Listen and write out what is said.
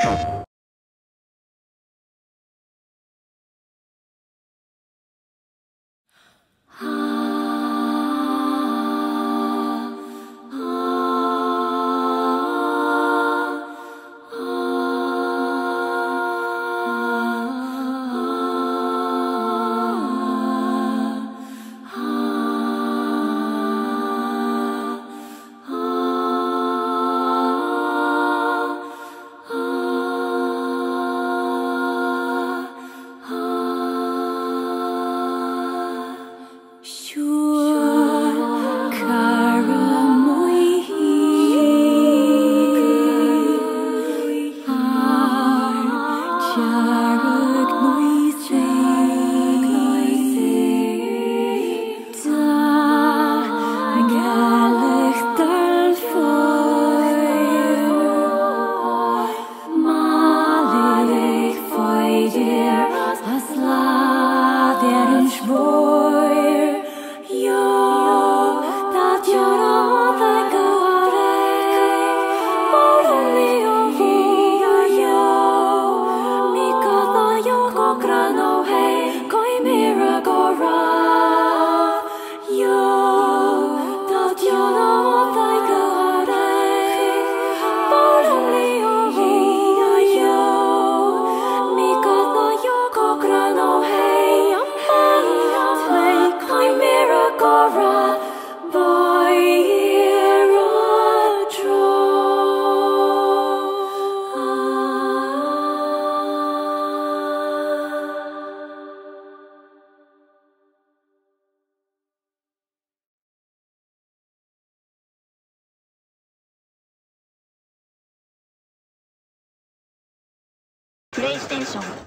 Oh. レイステーション